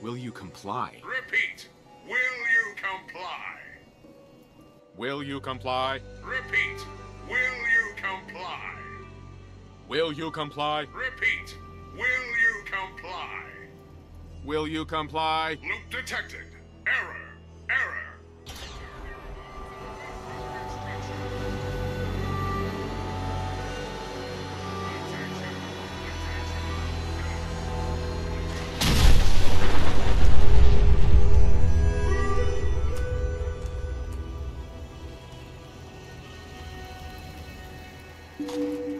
Will you comply? Repeat. Will you comply? Will you comply? Repeat. Will you comply? Will you comply? Repeat. Will you comply? Will you comply? Loop detected. Error. Error. Attention.